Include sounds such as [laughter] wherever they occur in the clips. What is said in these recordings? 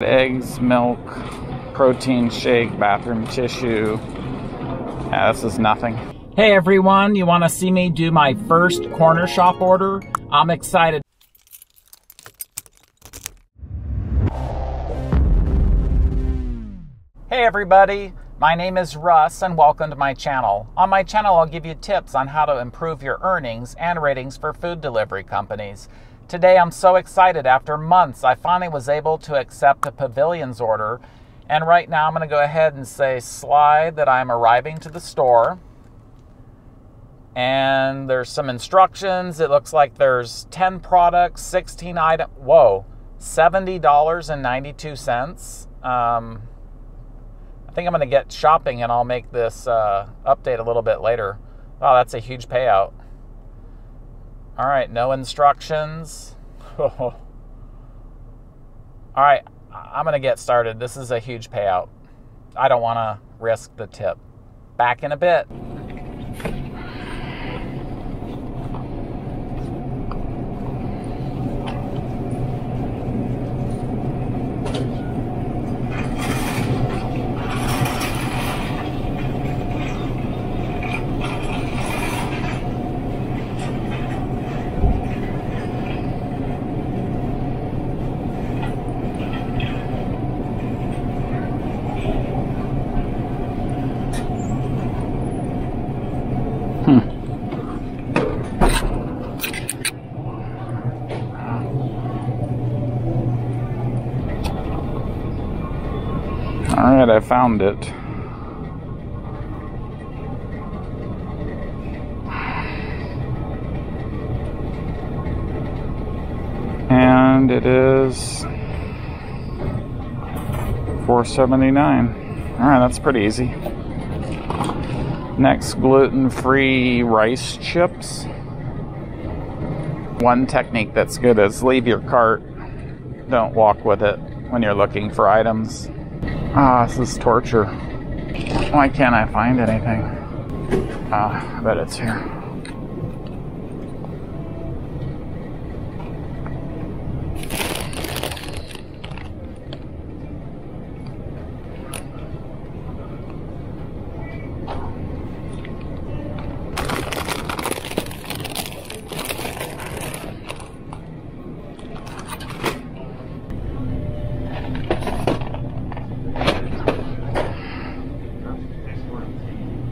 Eggs, milk, protein shake, bathroom tissue. Yeah, this is nothing. Hey everyone, you want to see me do my first Cornershop order? I'm excited. Hey everybody, my name is Russ and welcome to my channel. On my channel, I'll give you tips on how to improve your earnings and ratings for food delivery companies. Today I'm so excited. After months, I finally was able to accept a Pavilions order. And right now I'm going to go ahead and say slide that I'm arriving to the store. And there's some instructions. It looks like there's 10 products, 16 items. Whoa, $70.92. Um, I think I'm going to get shopping and I'll make this uh, update a little bit later. Wow, that's a huge payout. All right, no instructions. [laughs] All right, I'm going to get started. This is a huge payout. I don't want to risk the tip. Back in a bit. I found it. And it is 479. All right, that's pretty easy. Next, gluten-free rice chips. One technique that's good is leave your cart. Don't walk with it when you're looking for items. Ah, this is torture. Why can't I find anything? Ah, I bet it's here.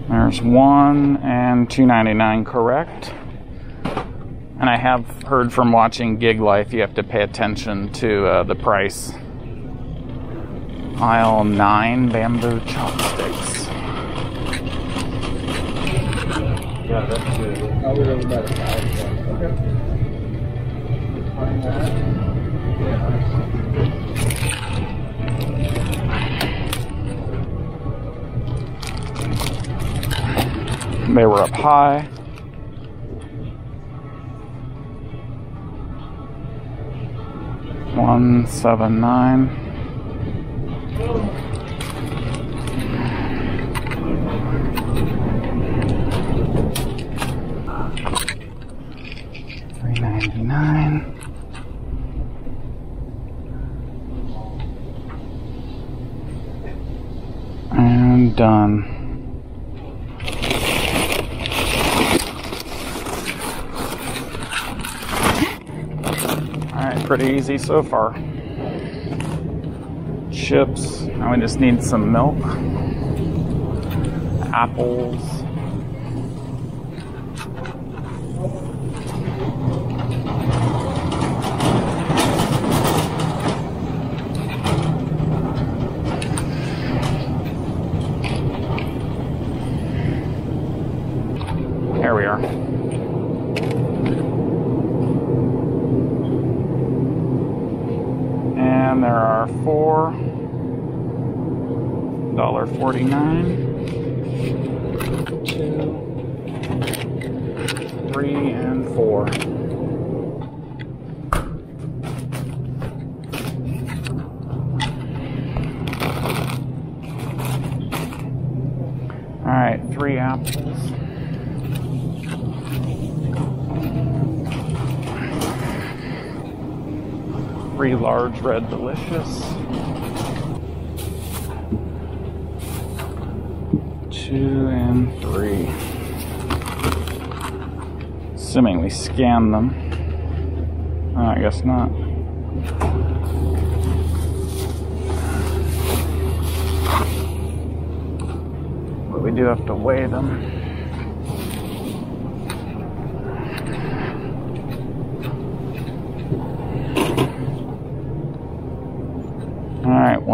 There's one and 299 correct. And I have heard from watching Gig Life you have to pay attention to uh, the price. Aisle 9 bamboo chopsticks. Yeah, that's good. I would have about a thousand. Okay. They were up high. One seven nine. Three ninety nine. And done. Alright, pretty easy so far. Chips. Now we just need some milk. Apples. Four dollar forty-nine, two, three, and four. All right, three apps. Three large red delicious. Two and three. Assuming we scan them. Oh, I guess not. But we do have to weigh them. All right,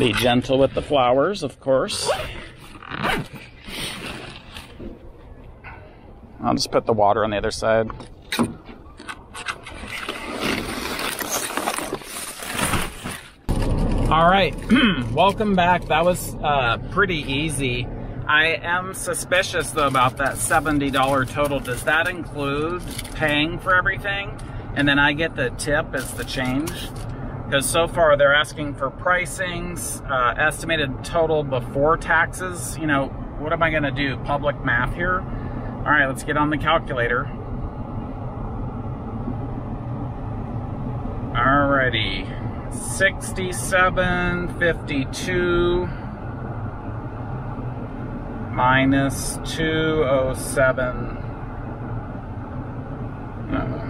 be gentle with the flowers, of course. I'll just put the water on the other side. All right, [clears throat] welcome back. That was uh, pretty easy. I am suspicious though about that $70 total. Does that include paying for everything? And then I get the tip as the change? Because so far they're asking for pricings, uh, estimated total before taxes. You know, what am I gonna do? Public math here? All right, let's get on the calculator. Alrighty, 6752 minus 207. No.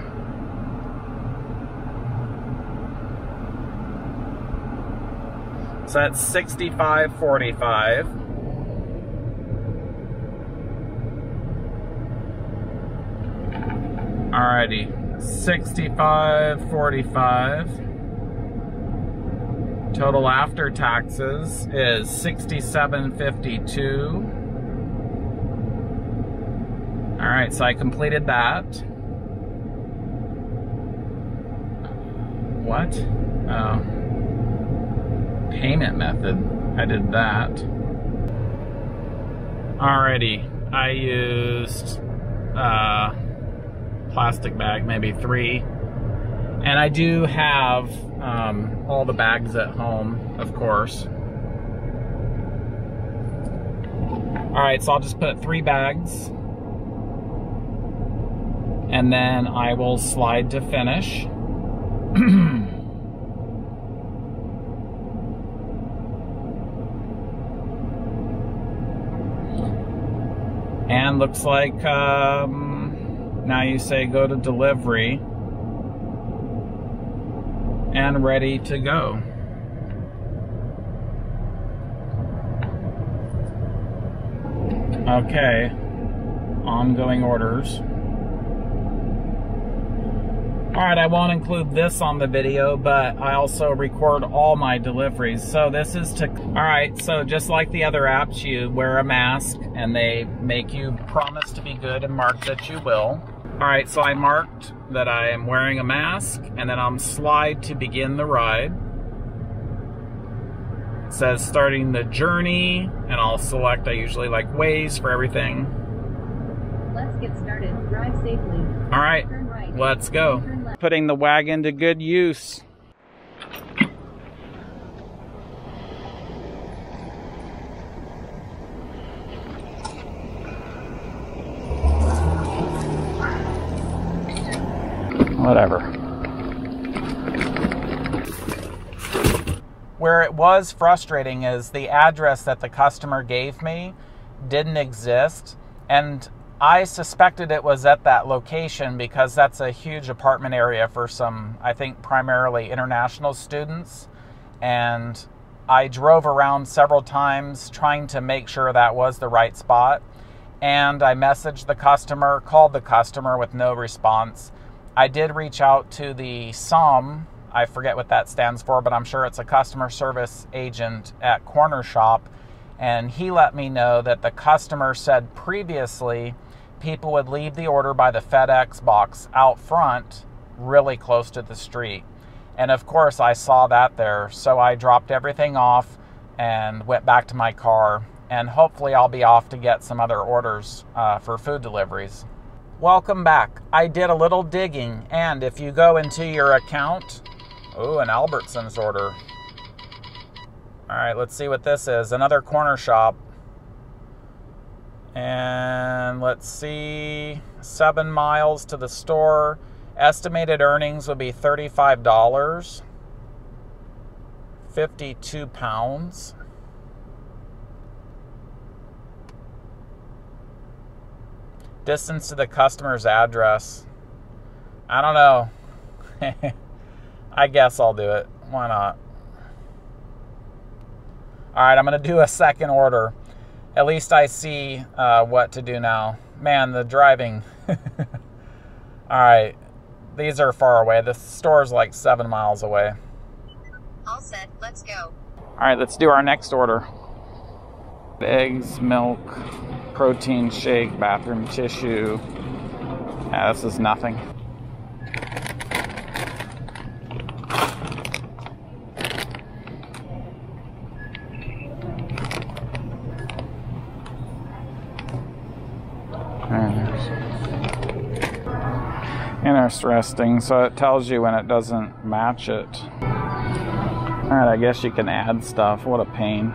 So that's 6545. Alrighty, 6545. Total after taxes is 6752. All right, so I completed that. What? Oh. Payment method. I did that. Alrighty, I used uh, plastic bag, maybe three. And I do have um, all the bags at home, of course. All right, so I'll just put three bags. And then I will slide to finish. [clears throat] and looks like um, now you say go to delivery and ready to go. Okay, ongoing orders. All right, I won't include this on the video, but I also record all my deliveries. So this is to, all right, so just like the other apps, you wear a mask and they make you promise to be good and mark that you will. All right, so I marked that I am wearing a mask and then I'm slide to begin the ride. It says starting the journey and I'll select, I usually like Waze for everything. Let's get started. Drive safely. All right, right. let's go. Putting the wagon to good use. Whatever. Where it was frustrating is the address that the customer gave me didn't exist. And I suspected it was at that location because that's a huge apartment area for some, I think, primarily international students. And I drove around several times trying to make sure that was the right spot. and I messaged the customer, called the customer with no response. I did reach out to the SOM, I forget what that stands for, but I'm sure it's a customer service agent at Cornershop. and he let me know that the customer said previously people would leave the order by the FedEx box out front, really close to the street. And of course, I saw that there, so I dropped everything off and went back to my car. And hopefully, I'll be off to get some other orders uh, for food deliveries. Welcome back. I did a little digging, and if you go into your account, oh, an Albertsons order. All right, let's see what this is. Another Cornershop. And let's see, seven miles to the store. Estimated earnings would be $35. 52 pounds. Distance to the customer's address. I don't know. [laughs] I guess I'll do it. Why not? All right, I'm going to do a second order. At least I see uh, what to do now. Man, the driving. [laughs] All right, these are far away. The store's like seven miles away. All set, let's go. All right, let's do our next order. Eggs, milk, protein shake, bathroom tissue. Yeah, this is nothing. So it tells you when it doesn't match it. Alright, I guess you can add stuff. What a pain.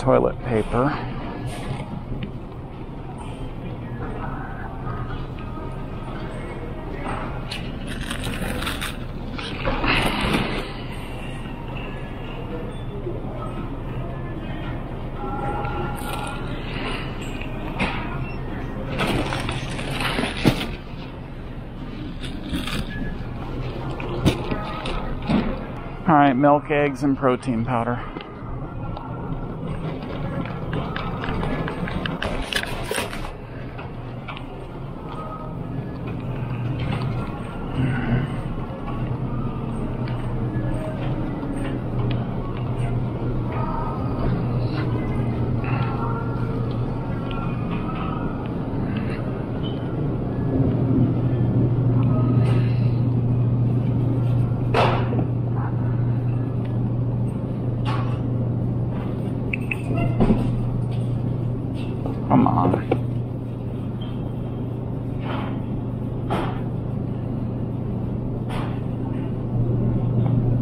Toilet paper. All right, milk, eggs, and protein powder.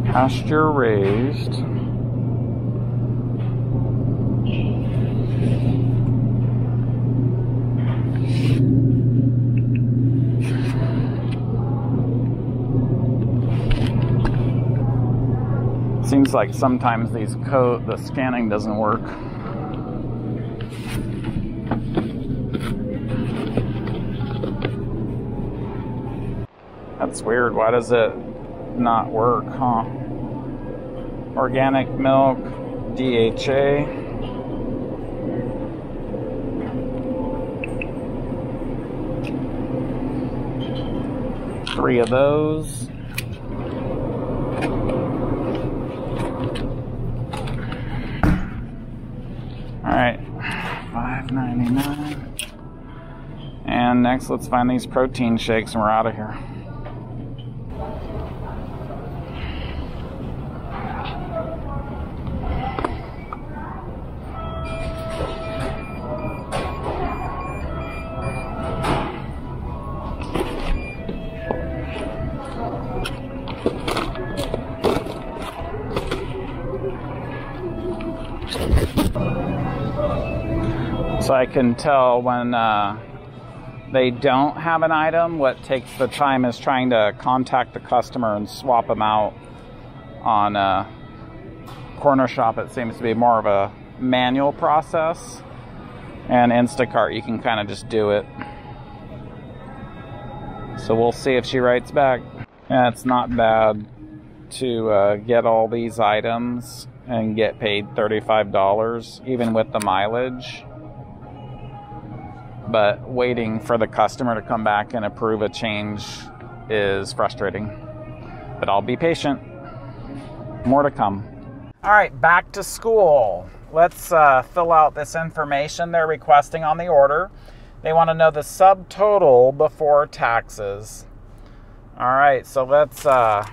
Pasture raised. Seems like sometimes these code the scanning doesn't work. That's weird. Why does it not work, huh? Organic milk, DHA. Three of those. All right, 5.99. And next, let's find these protein shakes and we're out of here. So I can tell when uh, they don't have an item, what takes the time is trying to contact the customer and swap them out. On a Cornershop. it seems to be more of a manual process. And Instacart, you can kind of just do it. So we'll see if she writes back. Yeah, it's not bad to uh, get all these items and get paid $35, even with the mileage but waiting for the customer to come back and approve a change is frustrating. But I'll be patient. More to come. All right, back to school. Let's uh, fill out this information they're requesting on the order. They want to know the subtotal before taxes. All right, so let's uh,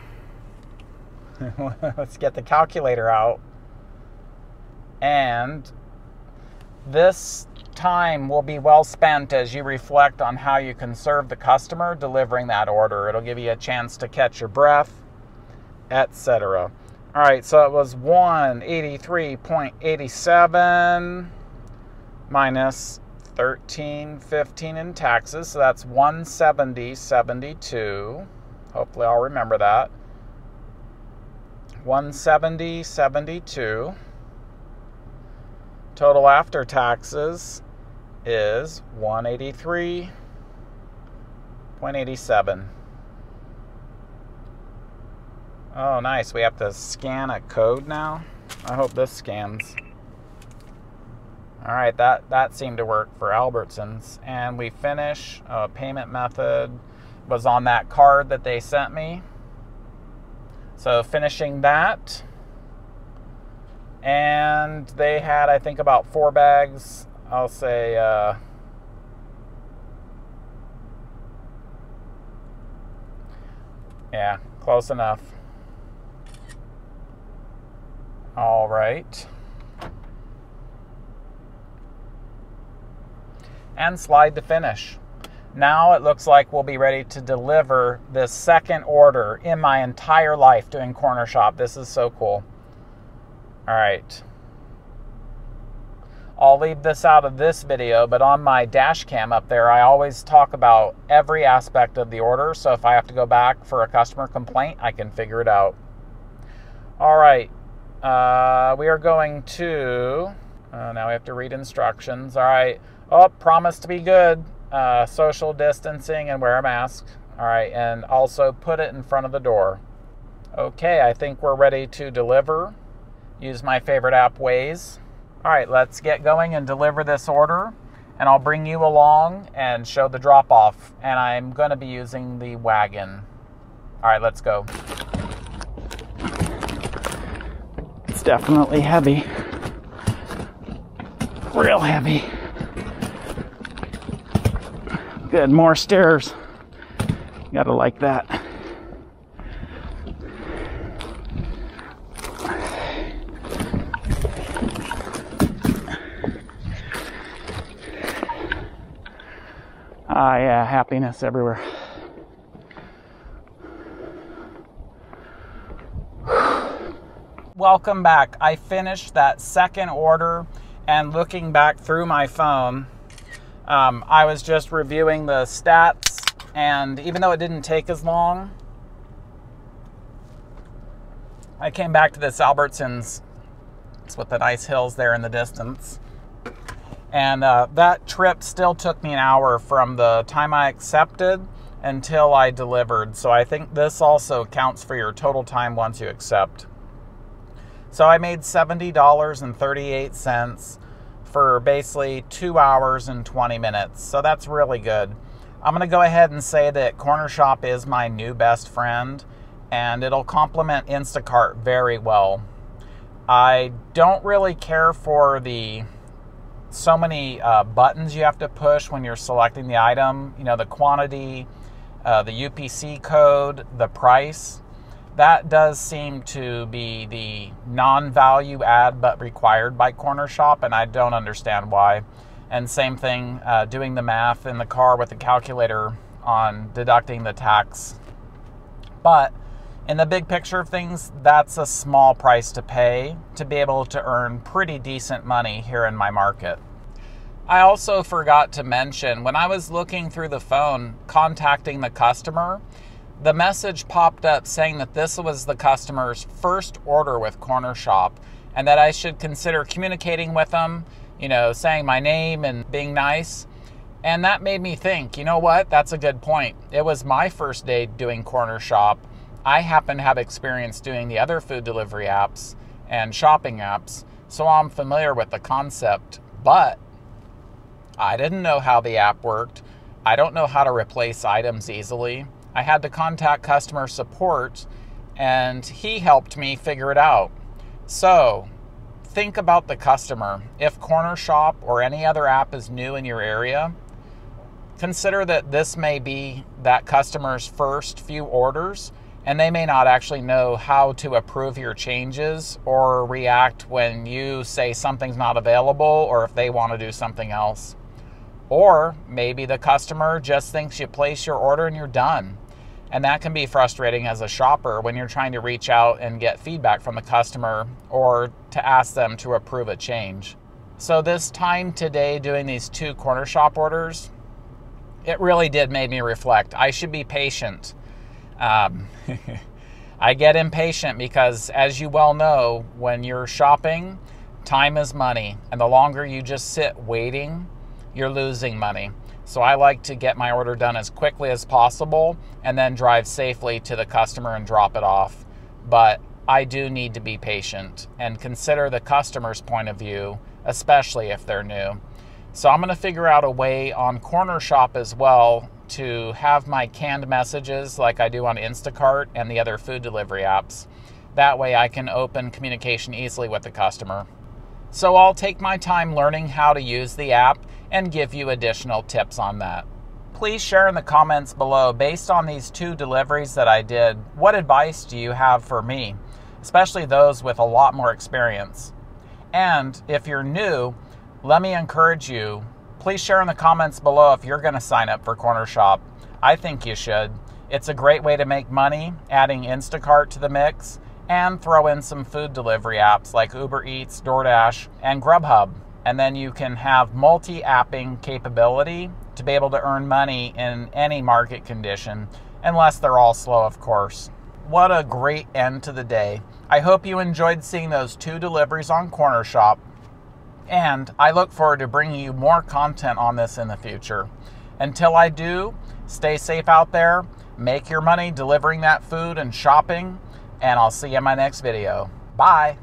[laughs] let's get the calculator out. And this time will be well spent as you reflect on how you can serve the customer delivering that order. It'll give you a chance to catch your breath, etc. All right, so it was 183.87 minus 13.15 in taxes, so that's 170.72. Hopefully, I'll remember that. 170.72. Total after taxes is 183.87. Oh, nice. We have to scan a code now. I hope this scans. All right, that, that seemed to work for Albertsons. And we finish. Uh, payment method was on that card that they sent me. So finishing that. And they had, I think, about four bags I'll say uh, yeah, close enough. All right. And slide to finish. Now it looks like we'll be ready to deliver this second order in my entire life doing Cornershop. This is so cool. All right. I'll leave this out of this video, but on my dash cam up there, I always talk about every aspect of the order. So if I have to go back for a customer complaint, I can figure it out. All right, uh, we are going to, uh, now we have to read instructions. All right, oh, promise to be good. Uh, social distancing and wear a mask. All right, and also put it in front of the door. Okay, I think we're ready to deliver. Use my favorite app, Waze. All right, let's get going and deliver this order. And I'll bring you along and show the drop off. And I'm going to be using the wagon. All right, let's go. It's definitely heavy. Real heavy. Good, more stairs. Gotta like that. Ah, yeah, happiness everywhere. Welcome back. I finished that second order and looking back through my phone, um, I was just reviewing the stats, and even though it didn't take as long, I came back to this Albertsons. It's with the nice hills there in the distance. And uh, that trip still took me an hour from the time I accepted until I delivered. So I think this also counts for your total time once you accept. So I made $70.38 for basically two hours and 20 minutes. So that's really good. I'm going to go ahead and say that Cornershop is my new best friend and it'll complement Instacart very well. I don't really care for the so many uh, buttons you have to push when you're selecting the item. You know, the quantity, uh, the UPC code, the price. That does seem to be the non value add but required by Cornershop, and I don't understand why. And same thing, uh, doing the math in the car with the calculator on deducting the tax. But in the big picture of things, that's a small price to pay to be able to earn pretty decent money here in my market. I also forgot to mention when I was looking through the phone contacting the customer, the message popped up saying that this was the customer's first order with Cornershop and that I should consider communicating with them, you know, saying my name and being nice. And that made me think, you know what? That's a good point. It was my first day doing Cornershop. I happen to have experience doing the other food delivery apps and shopping apps, so I'm familiar with the concept, but I didn't know how the app worked. I don't know how to replace items easily. I had to contact customer support and he helped me figure it out. So, think about the customer. If Cornershop or any other app is new in your area, consider that this may be that customer's first few orders and they may not actually know how to approve your changes or react when you say something's not available or if they want to do something else. Or maybe the customer just thinks you place your order and you're done. And that can be frustrating as a shopper when you're trying to reach out and get feedback from the customer or to ask them to approve a change. So, this time today doing these two Cornershop orders, it really did make me reflect. I should be patient. Um, [laughs] I get impatient because, as you well know, when you're shopping, time is money. And the longer you just sit waiting, you're losing money. So I like to get my order done as quickly as possible and then drive safely to the customer and drop it off. But I do need to be patient and consider the customer's point of view, especially if they're new. So I'm going to figure out a way on Cornershop as well to have my canned messages like I do on Instacart and the other food delivery apps. That way I can open communication easily with the customer. So I'll take my time learning how to use the app and give you additional tips on that. Please share in the comments below, based on these two deliveries that I did, what advice do you have for me, especially those with a lot more experience? And if you're new, let me encourage you, please share in the comments below if you're going to sign up for Cornershop. I think you should. It's a great way to make money, adding Instacart to the mix, and throw in some food delivery apps like Uber Eats, DoorDash, and Grubhub. And then you can have multi apping capability to be able to earn money in any market condition, unless they're all slow, of course. What a great end to the day. I hope you enjoyed seeing those two deliveries on Cornershop, and I look forward to bringing you more content on this in the future. Until I do, stay safe out there, make your money delivering that food and shopping, and I'll see you in my next video. Bye.